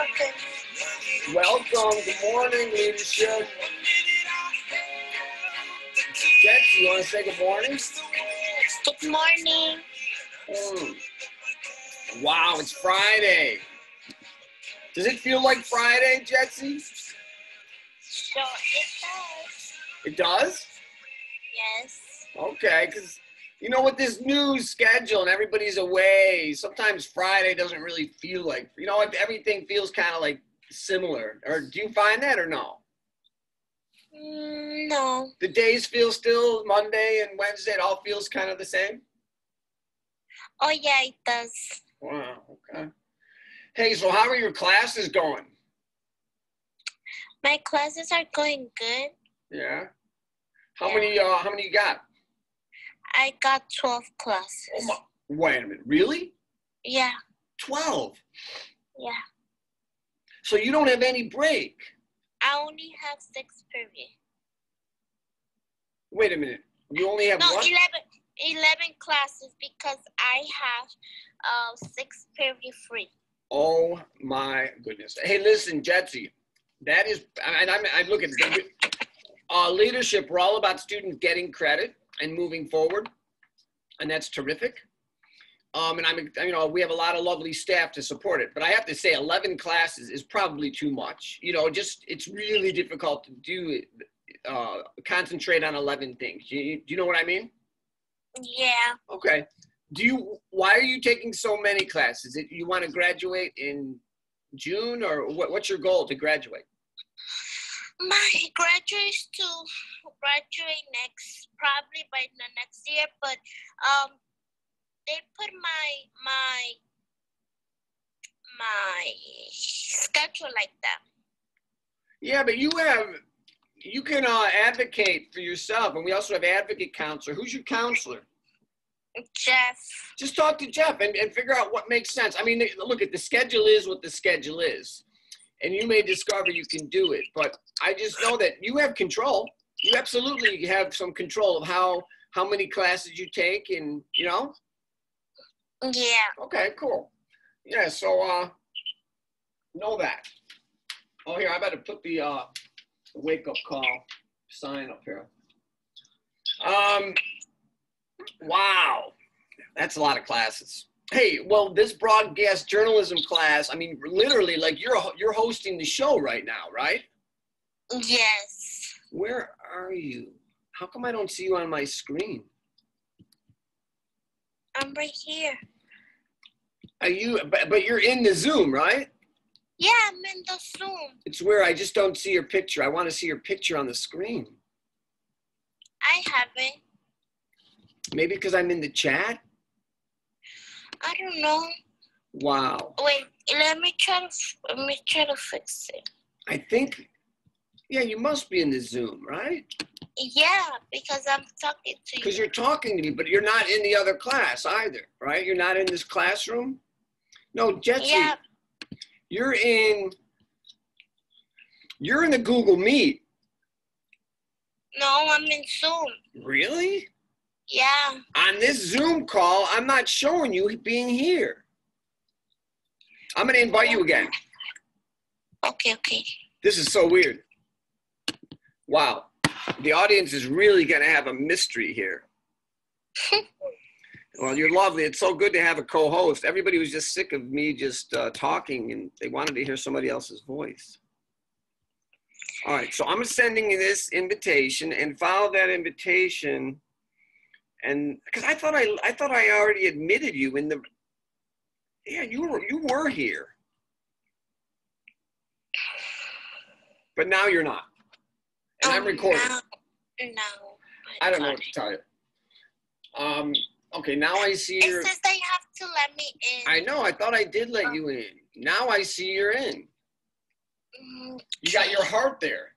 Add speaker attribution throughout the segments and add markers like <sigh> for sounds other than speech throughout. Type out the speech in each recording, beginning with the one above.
Speaker 1: Okay.
Speaker 2: Welcome. Good morning, leadership. Jets, you want to say good morning?
Speaker 1: Good morning.
Speaker 2: Mm. Wow, it's Friday. Does it feel like Friday, Getzy?
Speaker 1: So it does.
Speaker 2: It does?
Speaker 1: Yes.
Speaker 2: Okay, because you know, with this new schedule and everybody's away, sometimes Friday doesn't really feel like, you know, what, everything feels kind of like similar. Or do you find that or no?
Speaker 1: Mm, no.
Speaker 2: The days feel still Monday and Wednesday, it all feels kind of the same?
Speaker 1: Oh yeah, it does.
Speaker 2: Wow, okay. Hey, so how are your classes going?
Speaker 1: My classes are going good.
Speaker 2: Yeah. How
Speaker 1: Yeah.
Speaker 2: many uh how many you got?
Speaker 1: I got 12 classes.
Speaker 2: Oh my, wait a minute, really?
Speaker 1: Yeah,
Speaker 2: 12.
Speaker 1: yeah.
Speaker 2: So you don't have any break.
Speaker 1: I only have six period.
Speaker 2: Wait a minute. You only have
Speaker 1: No,
Speaker 2: one?
Speaker 1: 11, 11 classes because I have uh, six period free.
Speaker 2: Oh my goodness. Hey, listen, Getzy, that is, and I'm, I look at it. Uh, leadership, we're all about students getting credit and moving forward, and that's terrific. Um, and I'm, you know, we have a lot of lovely staff to support it, but I have to say, 11 classes is probably too much. You know, just it's really difficult to do it, uh, concentrate on 11 things. You, do you know what I mean?
Speaker 1: Yeah,
Speaker 2: Okay. Do you? Why are you taking so many classes? You want to graduate in June, or what, what's your goal to graduate?
Speaker 1: My graduate is to graduate next, probably by the next year, but um, they put my my my schedule like that.
Speaker 2: Yeah, but you have, you can uh, advocate for yourself, and we also have advocate counselor. Who's your counselor?
Speaker 1: Jeff.
Speaker 2: Just talk to Jeff and, and figure out what makes sense. I mean, look at the schedule is what the schedule is, and you may discover you can do it. But I just know that you have control. You absolutely have some control of how how many classes you take, and you know.
Speaker 1: Yeah.
Speaker 2: Okay, cool. Yeah, so uh know that. Oh here, I better put the uh wake up call sign up here. Um wow. That's a lot of classes. Hey, well, this broadcast journalism class, I mean, literally like you're you're hosting the show right now, right?
Speaker 1: Yes.
Speaker 2: Where are you? How come I don't see you on my screen?
Speaker 1: I'm right here.
Speaker 2: Are you but, but you're in the Zoom, right?
Speaker 1: Yeah, I'm in the Zoom.
Speaker 2: It's where I just don't see your picture. I want to see your picture on the screen.
Speaker 1: I haven't.
Speaker 2: Maybe because I'm in the chat?
Speaker 1: I don't know.
Speaker 2: Wow.
Speaker 1: Wait, let me try to let me try to fix it.
Speaker 2: I think, yeah, you must be in the Zoom, right?
Speaker 1: Yeah, because I'm talking to you.
Speaker 2: Because
Speaker 1: you.
Speaker 2: you're talking to me, but you're not in the other class either, right? You're not in this classroom? No, Getzy,
Speaker 1: Yeah,
Speaker 2: you're in, you're in the Google Meet.
Speaker 1: no, I'm in Zoom.
Speaker 2: Really?
Speaker 1: Yeah,
Speaker 2: On this Zoom call, I'm not showing you being here. I'm going to invite you again.
Speaker 1: okay, okay.
Speaker 2: This is so weird. Wow. The audience is really going to have a mystery here. <laughs> well, you're lovely. It's so good to have a co host. Everybody was just sick of me just uh, talking and they wanted to hear somebody else's voice. All right, so I'm sending you this invitation and follow that invitation. And because I thought I, I thought I already admitted you in the, yeah, you were you were here, but now you're not. And I'm
Speaker 1: Oh,
Speaker 2: recording.
Speaker 1: No, no.
Speaker 2: I don't know what to tell you. Um, okay, now I see
Speaker 1: It
Speaker 2: your.
Speaker 1: says they have to let me in.
Speaker 2: I know. I thought I did let you in. Now I see you're in.
Speaker 1: Mm,
Speaker 2: You got your heart there.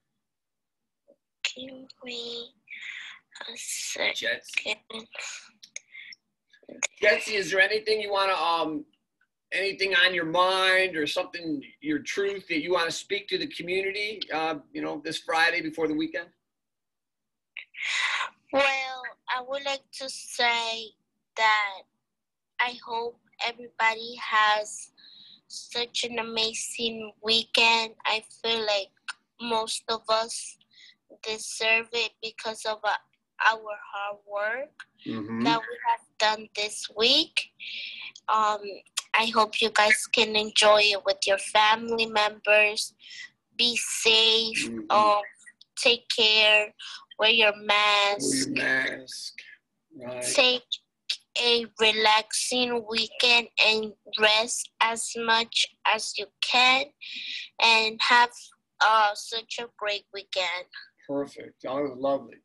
Speaker 1: Me a second.
Speaker 2: Jets. Getzy, is there anything you want to um, anything on your mind or something, your truth that you want to speak to the community? Uh, you know, this Friday before the weekend.
Speaker 1: Well, I would like to say that I hope everybody has such an amazing weekend. I feel like most of us deserve it because of uh, our hard work
Speaker 2: Mhm.
Speaker 1: that we have done this week. Um, I hope you guys can enjoy it with your family members. Be safe.
Speaker 2: Mhm.
Speaker 1: Um, take care. Wear your
Speaker 2: Wear
Speaker 1: mask.
Speaker 2: your mask. Right.
Speaker 1: Take a relaxing weekend and rest as much as you can, and have uh, such a great weekend.
Speaker 2: Perfect. Oh, lovely.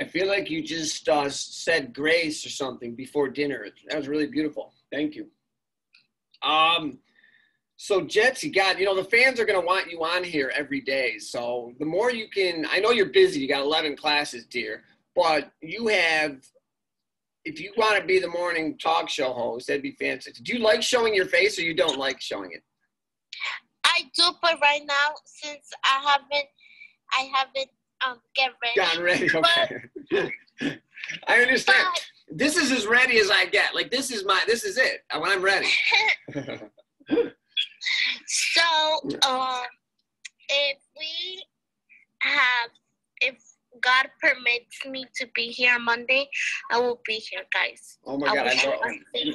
Speaker 2: I feel like you just uh, said grace or something before dinner. That was really beautiful. Thank you. Um, so Getzy, God, you know the fans are going to want you on here every day. So the more you can, I know you're busy. You got 11 classes, dear, but you have. If you want to be the morning talk show host, that'd be fantastic. Do you like showing your face, or you don't like showing it?
Speaker 1: I do, but right now, since I haven't, I haven't um get ready.
Speaker 2: Gotten ready, okay. I understand.
Speaker 1: But
Speaker 2: this is as ready as I get. Like this is my this is it. When I'm ready. <laughs>
Speaker 1: so, um, if we have, if God permits me to be here on Monday, I will be here, guys.
Speaker 2: oh my
Speaker 1: I
Speaker 2: god, I
Speaker 1: show
Speaker 2: love
Speaker 1: my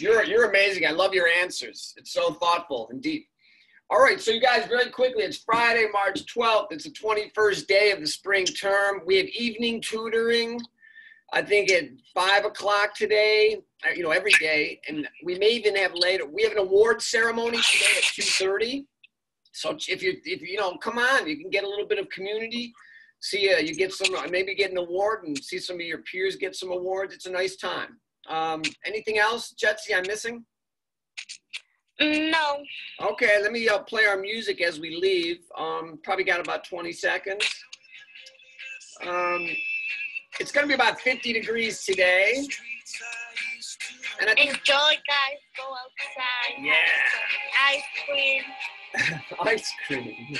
Speaker 2: you're you're amazing. I love your answers. It's so thoughtful and deep. All right, so you guys, very quickly, it's Friday, March 12th. It's the 21st day of the spring term. We have evening tutoring. I think at five o'clock today. uh, You know, every day, and we may even have later. We have an award ceremony today at 2:30. So if you if you know, come on, you can get a little bit of community. See, uh, you get some, maybe get an award and see some of your peers get some awards. It's a nice time. Um, anything else, Getzy, I'm missing?
Speaker 1: No,
Speaker 2: Okay, let me uh, play our music as we leave. Um, probably got about 20 seconds. Um, it's going to be about 50 degrees today. And I think
Speaker 1: enjoy, guys. Go outside.
Speaker 2: Yeah.
Speaker 1: Ice cream. <laughs>
Speaker 2: ice cream.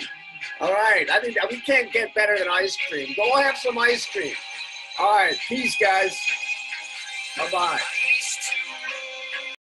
Speaker 2: <laughs> All right, I think we can't get better than ice cream. Go have some ice cream. All right, peace, guys. Bye bye.